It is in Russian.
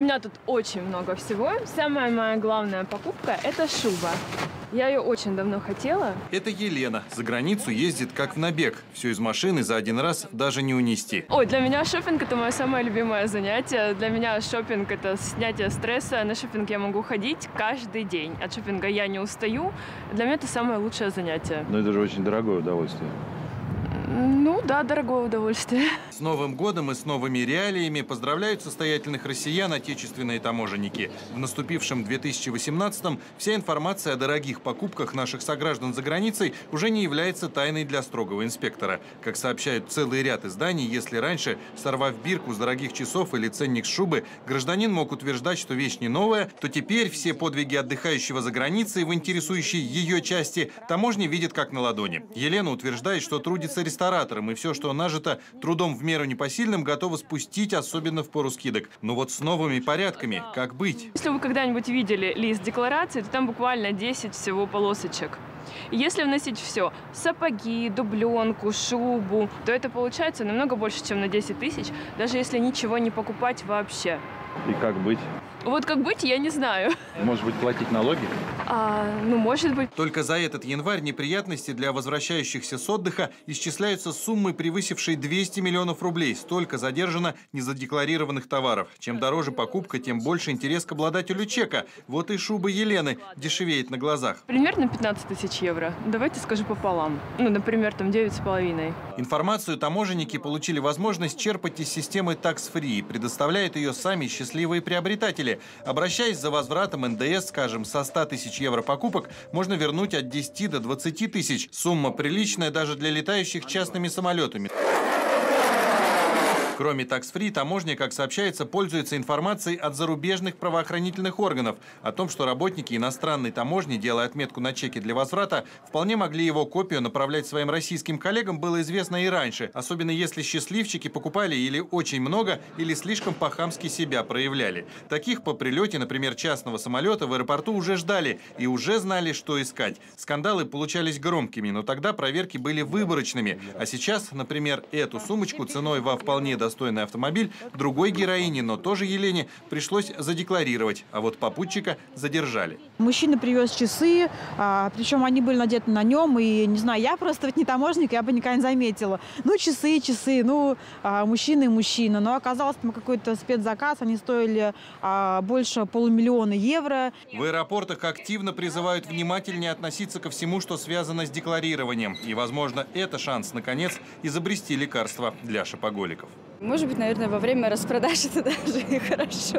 У меня тут очень много всего. Самая моя главная покупка – это шуба. Я ее очень давно хотела. Это Елена. За границу ездит как в набег. Все из машины за один раз даже не унести. Ой, для меня шопинг это мое самое любимое занятие. Для меня шопинг это снятие стресса. На шопинг я могу ходить каждый день. От шопинга я не устаю. Для меня это самое лучшее занятие. Но это же очень дорогое удовольствие. Ну да, дорогое удовольствие. С Новым годом и с новыми реалиями поздравляют состоятельных россиян отечественные таможенники. В наступившем 2018-м вся информация о дорогих покупках наших сограждан за границей уже не является тайной для строгого инспектора. Как сообщают целый ряд изданий, если раньше, сорвав бирку с дорогих часов или ценник шубы, гражданин мог утверждать, что вещь не новая, то теперь все подвиги отдыхающего за границей в интересующей ее части таможня видит как на ладони. Елена утверждает, что трудится ресторатором, и все, что нажито трудом в меру непосильным, готова спустить, особенно в пору скидок. Но вот с новыми порядками как быть? Если вы когда-нибудь видели лист декларации, то там буквально 10 всего полосочек. Если вносить все, сапоги, дубленку, шубу, то это получается намного больше, чем на 10 тысяч, даже если ничего не покупать вообще. И как быть? Вот как быть, я не знаю. Может быть, платить налоги? А, ну, может быть. Только за этот январь неприятности для возвращающихся с отдыха исчисляются суммой, превысившей 200 миллионов рублей. Столько задержано незадекларированных товаров. Чем дороже покупка, тем больше интерес к обладателю чека. Вот и шуба Елены дешевеет на глазах. Примерно 15 тысяч евро. Давайте скажу пополам. Ну, например, там 9,5. Информацию таможенники получили возможность черпать из системы Tax Free. Предоставляют ее сами счастливые приобретатели. Обращаясь за возвратом НДС, скажем, со 100 тысяч евро покупок, можно вернуть от 10 до 20 тысяч. Сумма приличная даже для летающих частными самолетами. Кроме такс-фри, таможня, как сообщается, пользуется информацией от зарубежных правоохранительных органов о том, что работники иностранной таможни, делая отметку на чеке для возврата, вполне могли его копию направлять своим российским коллегам, было известно и раньше, особенно если счастливчики покупали или очень много, или слишком по-хамски себя проявляли. Таких по прилете, например, частного самолета в аэропорту уже ждали и уже знали, что искать. Скандалы получались громкими, но тогда проверки были выборочными. А сейчас, например, эту сумочку ценой во вполне достаточно достойный автомобиль другой героине, но тоже Елене пришлось задекларировать, а вот попутчика задержали. Мужчина привез часы, а, причем они были надеты на нем, и, не знаю, я просто вот не таможник, я бы никогда не заметила. Ну, часы, часы, ну, а, мужчина и мужчина. Но оказалось, там какой-то спецзаказ, они стоили а, больше полумиллиона евро. В аэропортах активно призывают внимательнее относиться ко всему, что связано с декларированием. И, возможно, это шанс, наконец, изобрести лекарство для шопоголиков. Может быть, наверное, во время распродажи это даже и хорошо.